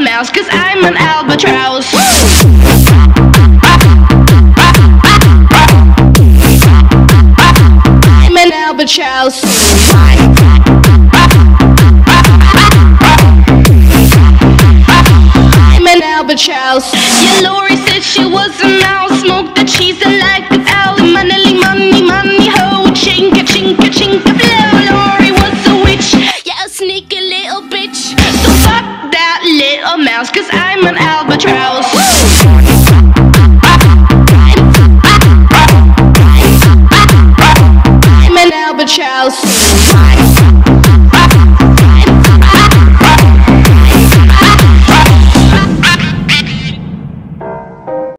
mouse, cause I'm an albatross. I'm an albatross. I'm an albatross. Yeah, Lori said she was a mouse, smoked the cheese and liked the alley money. house, cause I'm an albatross. I'm an albatross.